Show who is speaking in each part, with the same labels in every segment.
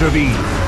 Speaker 1: gods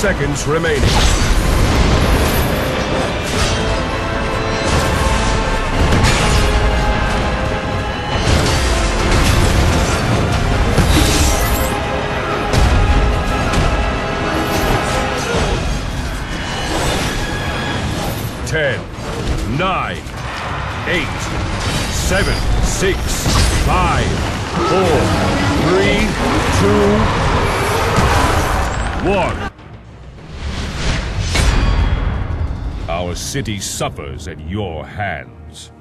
Speaker 1: Seconds remaining. Ten, nine, eight, seven, six, five, four, three, two, one. Our city suffers at your hands.